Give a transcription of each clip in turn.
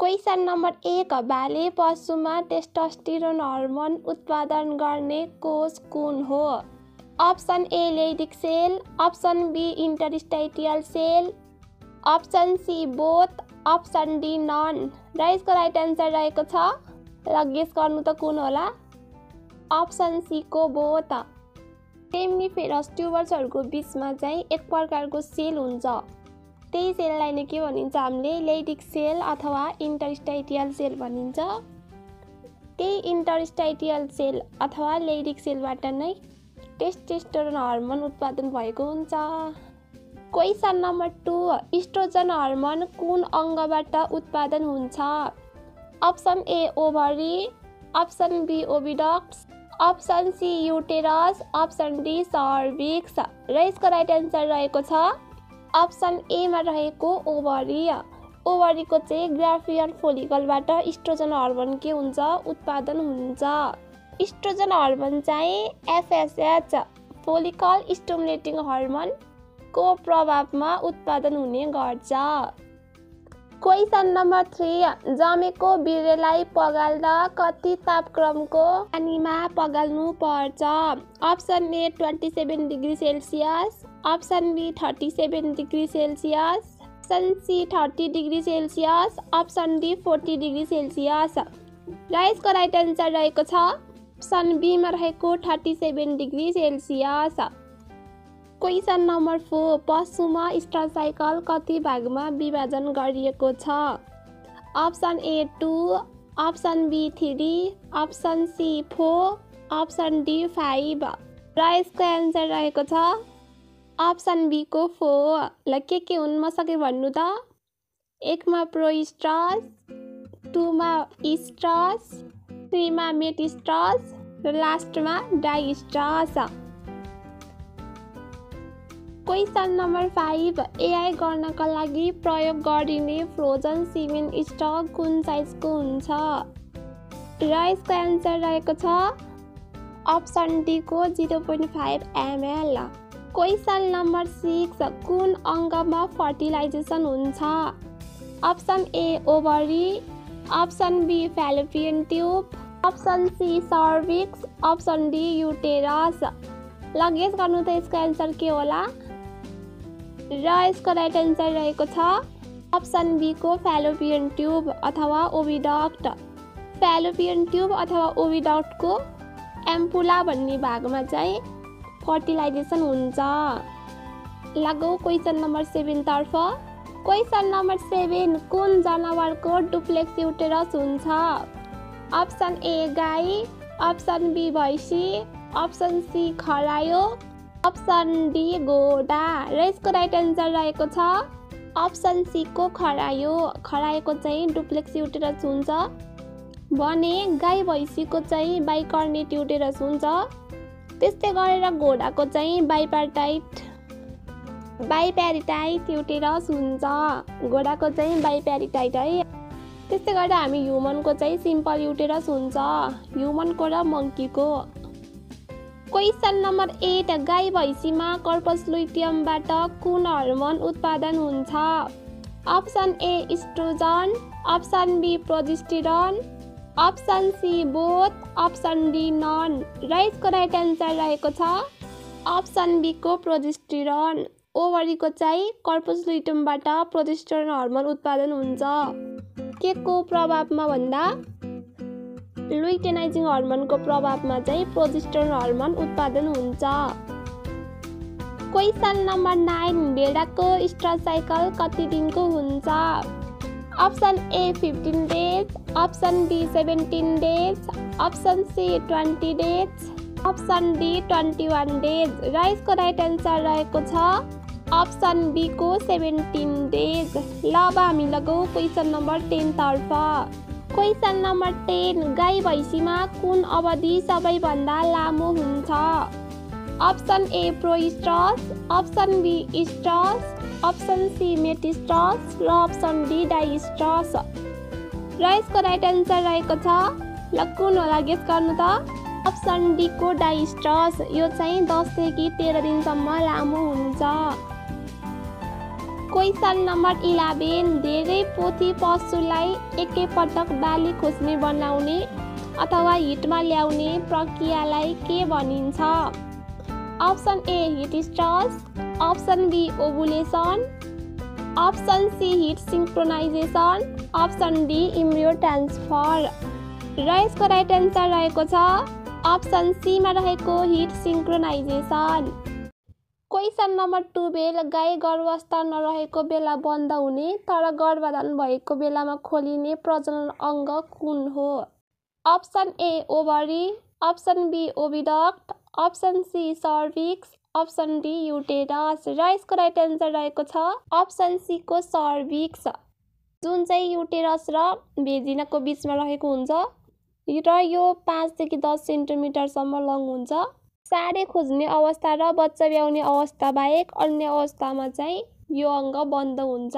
Question number एक भाले पशुमा testosterone hormone उत्पादन गर्ने कोष कुन हो? Option A Leydig cell. Option B interstitial cell. Option C both. Option D none. र यसको राइट एन्सर रहेको छ। र गेस गर्नु त कुन होला? अप्सन सीको बोथ। टेम्निफेरस ट्युबर्सहरूको बिचमा चाहिँ एक प्रकारको सेल हुन्छ। त्यही सेललाई नै के भनिन्छ हामीले? लेडिक सेल अथवा इन्टरस्टाइटियल सेल भनिन्छ। त्यही इन्टरस्टाइटियल सेल अथवा लेडिक सेलबाट नै टेस्टेस्टोरन हर्मोन उत्पादन भएको हुन्छ। Question number two oestrogen hormone कुन अङ्गबाट उत्पादन हुन्छ? Option A ovary option B oviducts option C uterus option D cervix र यसको राइट एन्सर रहेको छ अप्सन एमा रहेको ओभरी ओभरीको चाहिँ ग्राफियर फोलिकलबाट इस्ट्रोजन हर्मोन के हुन्छ? उत्पादन हुन्छ। इस्ट्रोजन हर्मोन चाहिँ एफएसएच फोलिकल स्टुमुलेटिङ हर्मोनको प्रभावमा उत्पादन हुने गर्छ। क्वेसन नम्बर थ्री जमेको बिरेलाई पगाल्दा कति तापक्रमको पानीमा पगाल्नु पर्छ? Option A twenty seven degree Celsius option B thirty seven degree Celsius option C thirty degree Celsius option D forty degree Celsius र यसको राइट एन्सर रहेको छ। अप्सन बीमा रहेको thirty seven degree Celsius question number four पशुमा oestrus cycle कति भागमा विभाजन गरिएको छ? Option A two option B three option C four option D five र यसको एन्सर रहेको छ। अप्सन बीको फोर ल के के हुन् म सके भन्नु त एकमा प्रोस्ट्रस टुमा स्ट्रस थ्रीमा मेटिस्ट्रस र लास्टमा dioestrus question number five AI गर्नका लागि प्रयोग गरिने फ्रोजन सिमेन्ट स्टक कुन साइजको हुन्छ? र यसको एन्सर रहेको छ option डीको zero point five ML question number six कुन अङ्गमा फर्टिलाइजेसन हुन्छ? Option A ovary. Option B fallopian tube. Option C cervix. Option D uterus. Luggage गर्नु त यसको एन्सर के होला? र यसको राइट एन्सर रहेको छ अप्सन बीको फेलोपियन ट्युब अथवा ओभिडक्ट फेलोपियन ट्युब अथवा ओभिडक्टको एम्पुला भन्ने भागमा चाहिँ फर्टिलाइजेसन हुन्छ। लागौ क्वेसन नम्बर सेभेनतर्फ क्वेसन नम्बर सेभेन कुन जनावरको डुप्लेक्स युटेरस हुन्छ? अप्सन ए गाई अप्सन बी भैँसी अप्सन सी खरायो अप्सन डी घोडा र यसको राइट एन्सर रहेको छ अप्सन सीको खरायो। खरायोको चाहिँ डुप्लेक्स युटेरस हुन्छ। भने गाई भैँसीको चाहिँ बाइकर्नेट युटेरस हुन्छ। त्यस्तै गरेर घोडाको चाहिँ बाइपार्टाइट बाइप्यारिटाइट युटेरस हुन्छ। घोडाको चाहिँ बाइप्यारिटाइट है। त्यस्तै गरेर हामी ह्युमनको चाहिँ सिम्पल युटेरस हुन्छ। ह्युमनको र मङ्कीको। क्वेसन नम्बर एट गाई भैँसीमा कर्पस लुइटियमबाट कुन हर्मोन उत्पादन हुन्छ? Option A oestrogen. Option B progesterone. Option C both option D none. र यसको राइट एन्सर रहेको छ? अप्सन बीको प्रोजेस्टिरन? ओभरीको चाहिँ कर्पस लुइटमबाट प्रोजेस्टिरन हर्मोन उत्पादन हुन्छ। के को प्रभावमा भन्दा? लुइटेनाइजिङ हर्मोनको प्रभावमा चाहिँ प्रोजेस्टिरन हर्मोन उत्पादन हुन्छ। क्वेसन नम्बर नाइन भेडाको स्ट्र साइकल कति दिनको हुन्छ? Option A fifteen days option B seventeen days option C twenty days option D twenty one days र यसको राइट एन्सर रहेको छ। अप्सन बीको सेभेन्टिन डेज ल अब हामी लगाऊ क्वेसन नम्बर टेनतर्फ क्वेसन नम्बर टेन गाई भैँसीमा कुन अवधि सबैभन्दा लामो हुन्छ? Option A proestrus option B oestrus option C metoestrus र अप्सन डी डाइस्ट्रस र यसको राइट एन्सर रहेको छ। ल कुन होला गेस गर्नु त। अप्सन डीको डाइस्ट्रस यो चाहिँ दसदेखि तेह्र दिनसम्म लामो हुन्छ। Question number eleven. धेरै पोथी पशुलाई एकैपटक बाली खोज्ने बनाउने अथवा हिटमा ल्याउने प्रक्रियालाई के भनिन्छ? Option A heat oestrus option B ovulation option C heat synchronisation option D embryo transfer र यसको राइट एन्सर रहेको छ। अप्सन सीमा रहेको heat synchronisation question number twelve गाई गर्भस्थ नरहेको बेला बन्द हुने तर गर्भधान भएको बेलामा खोलिने प्रजनन अङ्ग कुन हो? Option A ovary option B oviduct option C cervix option D uterus र यसको राइट एन्सर रहेको छ। अप्सन सीको सर्भिक्स जुन चाहिँ युटेरस र भेजिनाको बिचमा रहेको हुन्छ। र यो पाँचदेखि दस सेन्टिमिटरसम्म लङ हुन्छ। साडे खोज्ने अवस्था र बच्चा ब्याउने अवस्था बाहेक अन्य अवस्थामा चाहिँ यो अङ्ग बन्द हुन्छ।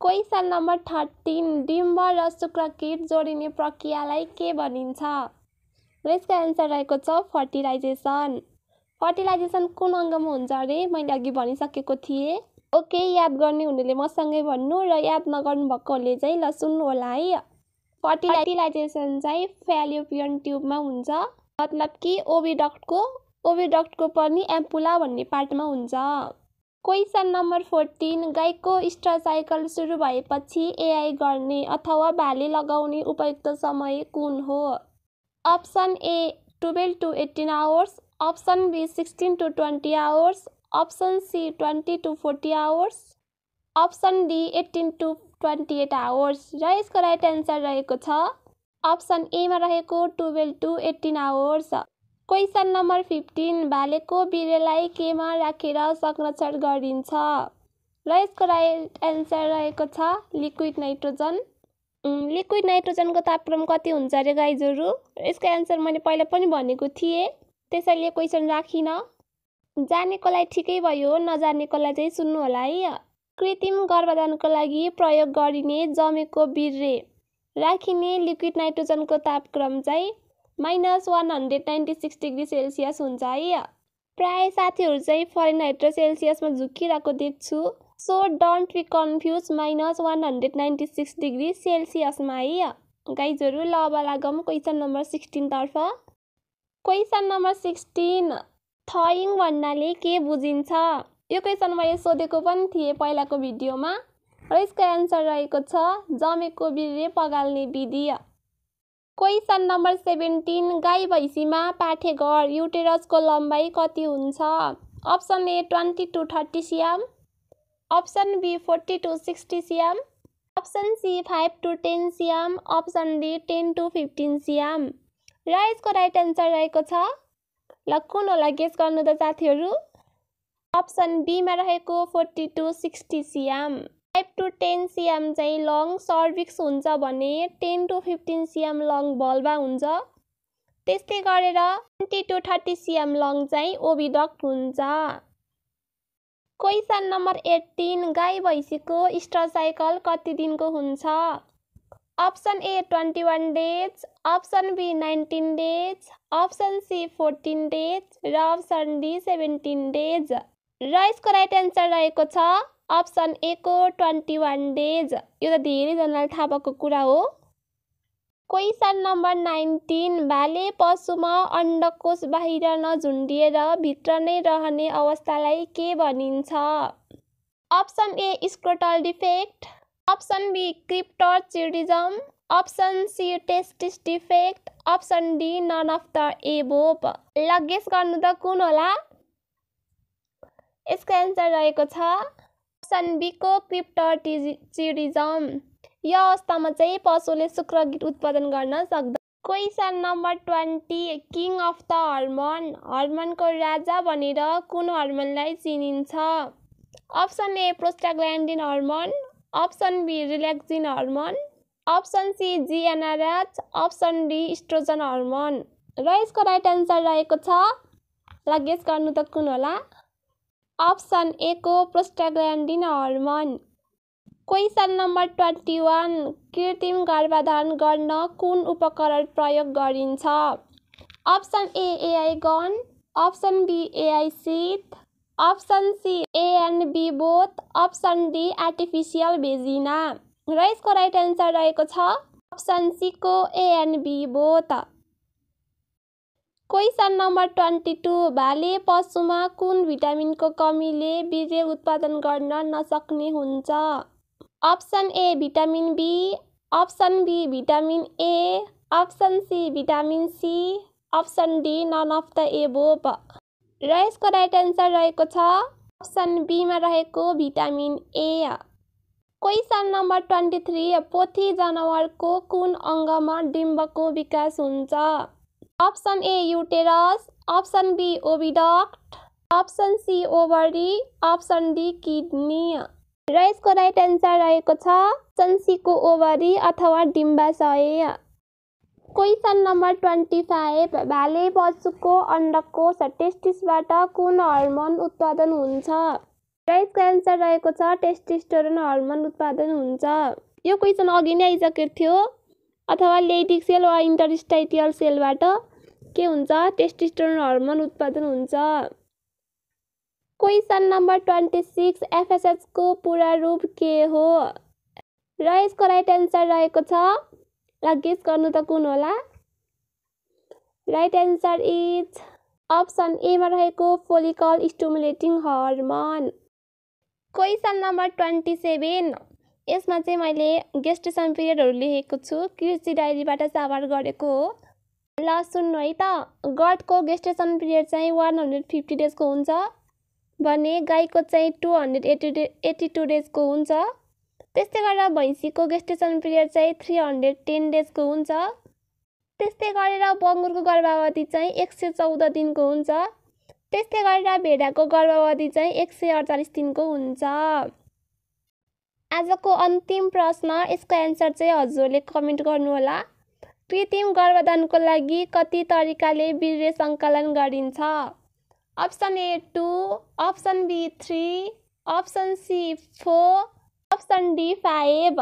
क्वेसन नम्बर थर्टिन डिम्ब र शुक्रकिट जोडिने प्रक्रियालाई के भनिन्छ? र यसको एन्सर रहेको छ फर्टिलाइजेसन। फर्टिलाइजेसन कुन अङ्गमा हुन्छ अरे? मैले अघि भनिसकेको थिएँ। ओके याद गर्ने हुनेले मसँगै भन्नु र याद नगर्नु भएकोहरूले चाहिँ ल सुन्नु होला है। फर्टिलाइजेसन चाहिँ फ्यालियोपियन ट्युबमा हुन्छ। मतलब कि ओभिडक्टको ओभिडक्टको पनि एम्पुला भन्ने पार्टमा हुन्छ। क्वेसन नम्बर फोर्टिन गाईको स्टर साइकल सुरु भएपछि एआई गर्ने अथवा भाले लगाउने उपयुक्त समय कुन हो? Option A twelve to eighteen hours option B sixteen to twenty hours option C twenty to forty hours option D eighteen to twenty eight hours र यसको राइट एन्सर रहेको छ? अप्सन एमा रहेको twelve to eighteen hours question number fifteen भालेको बिरेलाई केमा राखेर संरक्षण गरिन्छ? र यसको राइट एन्सर रहेको छ लिक्विड नाइट्रोजन लिक्विड नाइट्रोजनको तापक्रम कति हुन्छ अरे गाइजहरू यसको एन्सर मैले पहिला पनि भनेको थिएँ। त्यसैले क्वेसन राखिनँ। जानेकोलाई ठिकै भयो नजानेकोलाई चाहिँ सुन्नु होला है। कृत्रिम गर्भधानको लागि प्रयोग गरिने जमेको बिर्रे। राखिने लिक्विड नाइट्रोजनको तापक्रम चाहिँ minus one hundred ninety six degree Celsius हुन्छ है। प्राय साथीहरू चाहिँ फरेनहाइट र सेल्सियसमा झुकिरहेको देख्छु। So don't be confuse minus one hundred ninety six degree सेल्सियसमा है। गाइजहरू ल अब क्वेसन नम्बर सिक्सटिनतर्फ क्वेसन नम्बर सिक्सटिन थइङ भन्नाले के बुझिन्छ? यो क्वेसन मैले सोधेको पनि थिएँ पहिलाको भिडियोमा र यसको एन्सर रहेको छ जमेको बिर्रे पगाल्ने विधि। क्वेसन नम्बर सेभेन्टिन गाई भैँसीमा पाठेघर युटेरसको लम्बाइ कति हुन्छ? Option A twenty to thirty CM. Option B forty to sixty CM. Option C five to ten CM. Option D ten to fifteen CM. र यसको राइट एन्सर रहेको छ ल कुन होला गेस गर्नु त साथीहरू। अप्सन बीमा रहेको forty to sixty cm five to ten cm चाहिँ लङ सर्भिक्स हुन्छ भने ten to fifteen cm long vulva हुन्छ। त्यस्तै गरेर twenty to thirty cm long चाहिँ ओभिडक्ट हुन्छ। क्वेसन नम्बर एट्टिन गाई भैँसीको स्टर साइकल कति दिनको हुन्छ? Option A twenty one days option B nineteen days option C fourteen days र अप्सन डी सेभेन्टिन डेज र यसको राइट एन्सर रहेको छ। अप्सन एको ट्वेन्टी वान डेज यो त धेरैजनालाई थाहा भएको कुरा हो। क्वेसन नम्बर नाइन्टिन भाले पशुमा अण्डकोश बाहिर नझुन्डिएर भित्र नै रहने अवस्थालाई के भनिन्छ? Option A scrotal defect option B cryptorchidism option C testis defect option D none of the above लगेस गर्नु त कुन होला? यसको एन्सर रहेको छ अप्सन बीको क्रिप्टोटिजिरिजम यो अवस्थामा चाहिँ पशुले शुक्रगित उत्पादन गर्न सक्छ question number twenty king of the hormone हर्मोनको राजा भनेर कुन हर्मोनलाई चिनिन्छ? Option A prostaglandin hormone option B relaxin hormone option C GnRH option D estrogen hormone र यसको राइट एन्सर रहेको छ लगेज गर्नु त कुन होला अप्सन एको prostaglandin hormone question number twenty one कृत्रिम गर्भाधान गर्न कुन उपकरण प्रयोग गरिन्छ option A AI gun option B AI sheath option C A and B both option D artificial vagina र यसको राइट एन्सर रहेको छ। अप्सन सीको A and B both question number twenty two भाले पशुमा कुन भिटामिनको कमीले वीर्य उत्पादन गर्न नसक्ने हुन्छ? Option A vitamin B option B vitamin A option C vitamin C option D none of the above र यसको राइट एन्सर रहेको छ अप्सन बीमा रहेको vitamin A question number twenty three पोथी जनावरको कुन अङ्गमा डिम्बको विकास हुन्छ? Option A uterus option B oviduct option C ovary option D kidney र यसको राइट एन्सर रहेको छ अप्सन सीको ओभरी अथवा डिम्बाशय क्वेसन नम्बर ट्वेन्टी फाइभ भाले पशुको अन्डकोष टेस्टिसबाट कुन हर्मोन उत्पादन हुन्छ? र यसको एन्सर रहेको छ टेस्टिस्टोरन हर्मोन उत्पादन हुन्छ। यो क्वेसन अघि नै आइसकेको थियो। अथवा लेटिक सेल वा इन्टरस्टाइटियल सेलबाट के हुन्छ? टेस्टिस्टोरन हर्मोन उत्पादन हुन्छ। क्वेसन नम्बर ट्वेन्टी सिक्स एफएसएचको पुरा रूप के हो? र यसको राइट एन्सर रहेको छ र गेस गर्नु त कुन होला? राइट एन्सर इज अप्सन एमा रहेको follicle stimulating hormone question number twenty seven यसमा चाहिँ मैले गेस्टेसन पिरियडहरू लेखेको छु। कृषि डायरीबाट साभार गरेको हो। ल सुन्नु है त। गडको गेस्टेसन पिरियड चाहिँ वान हन्ड्रेड फिफ्टी डेजको हुन्छ भने गाईको चाहिँ two hundred eighty day two डेजको हुन्छ। त्यस्तै गरेर भैँसीको गेस्टेसन पिरियड चाहिँ थ्री हन्ड्रेड टेन डेजको हुन्छ। त्यस्तै गरेर बङ्गुरको गर्भावधि चाहिँ एक सय चौध दिनको हुन्छ। त्यस्तै गरेर भेडाको गर्भावधि चाहिँ एक सय अडचालिस दिनको हुन्छ। आजको अन्तिम प्रश्न यसको एन्सर चाहिँ हजुरले कमेन्ट गर्नुहोला। कृत्रिम गर्भधानको लागि कति तरिकाले वीर्य सङ्कलन गरिन्छ? Option A two option B three option C four option D five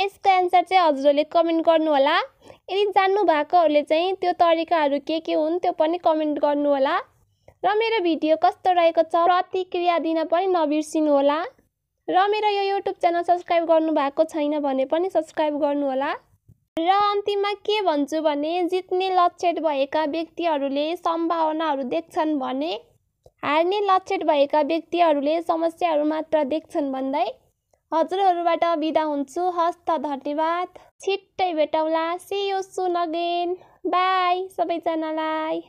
यसको एन्सर चाहिँ हजुरहरूले कमेन्ट गर्नुहोला। यदि जान्नु भएकोहरूले चाहिँ त्यो तरिकाहरू के के हुन् त्यो पनि कमेन्ट गर्नुहोला। र मेरो भिडियो कस्तो रहेको छ प्रतिक्रिया दिन पनि नबिर्सिनु होला र मेरो यो युट्युब च्यानल सब्सक्राइब गर्नुभएको छैन भने पनि सब्सक्राइब गर्नुहोला। र अन्तिममा के भन्छु भने जित्ने लक्षित भएका व्यक्तिहरूले सम्भावनाहरू देख्छन् भने हार्ने लक्षित भएका व्यक्तिहरूले समस्याहरू मात्र देख्छन् भन्दै हजुरहरूबाट बिदा हुन्छु हस्त धन्यवाद। छिट्टै भेटौँला। यु सुन अगेन बाई सबैजनालाई।